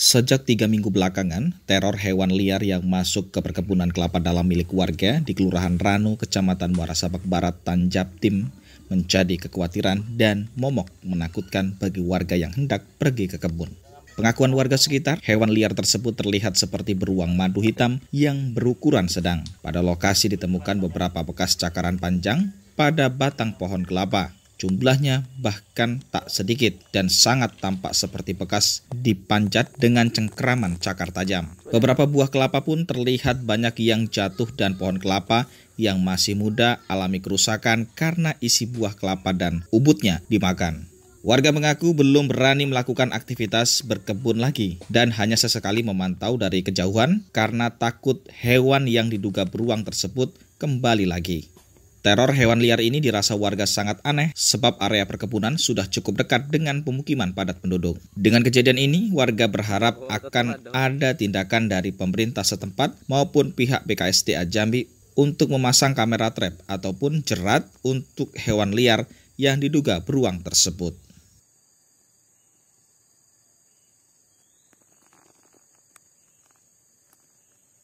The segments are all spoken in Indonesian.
Sejak tiga minggu belakangan, teror hewan liar yang masuk ke perkebunan kelapa dalam milik warga di Kelurahan Ranu, Kecamatan Muara Sabak Barat, Tanjab Tim menjadi kekhawatiran dan momok menakutkan bagi warga yang hendak pergi ke kebun. Pengakuan warga sekitar, hewan liar tersebut terlihat seperti beruang madu hitam yang berukuran sedang. Pada lokasi ditemukan beberapa bekas cakaran panjang pada batang pohon kelapa. Jumlahnya bahkan tak sedikit dan sangat tampak seperti bekas dipanjat dengan cengkraman cakar tajam. Beberapa buah kelapa pun terlihat banyak yang jatuh dan pohon kelapa yang masih muda alami kerusakan karena isi buah kelapa dan ubutnya dimakan. Warga mengaku belum berani melakukan aktivitas berkebun lagi dan hanya sesekali memantau dari kejauhan karena takut hewan yang diduga beruang tersebut kembali lagi. Teror hewan liar ini dirasa warga sangat aneh sebab area perkebunan sudah cukup dekat dengan pemukiman padat penduduk. Dengan kejadian ini, warga berharap akan ada tindakan dari pemerintah setempat maupun pihak BKSDA Jambi untuk memasang kamera trap ataupun jerat untuk hewan liar yang diduga beruang tersebut.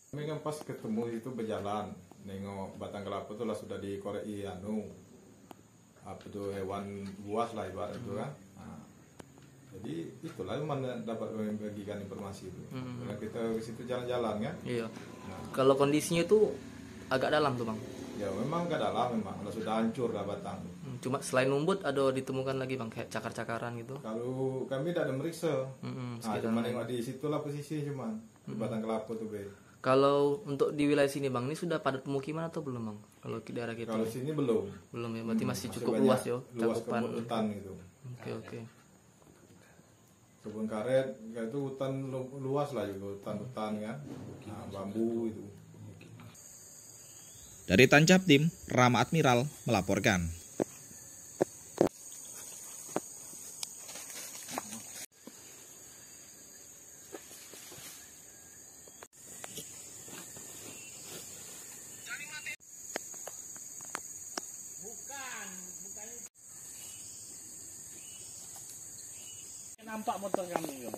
Kami kan pas ketemu itu berjalan, nengok batang kelapa itu lah sudah dikoreki anu apa tuh hewan buas lah ibarat itu kan. Nah, jadi itulah mana dapat membagikan informasi itu. Hmm. Karena kita ke situ jalan-jalan kan. Iya. Nah, Kalau kondisinya itu agak dalam tuh bang. ya memang gak dalam memang, kalau sudah hancur lah batang. Hmm, Cuma selain umbut ada ditemukan lagi bang kayak cakar-cakaran gitu. Kalau kami tidak ada meriksa, Mm-mm, nah, cuma nengok di situlah posisi cuman di batang kelapa tuh be. Kalau untuk di wilayah sini bang, ini sudah padat pemukiman atau belum bang? Kalau di daerah kita Kalau sini belum. belum ya, berarti masih cukup banyak luas ya Luas cakupan. kebun hutan gitu. Oke oke. kebun karet ya itu hutan lu- luas lah juga hutan-hutan kan nah, bambu itu Dari Tanjab Tim, Rama Admiral melaporkan. Nampak motor kami tuh.